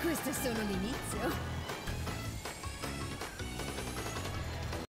questo è solo l'inizio.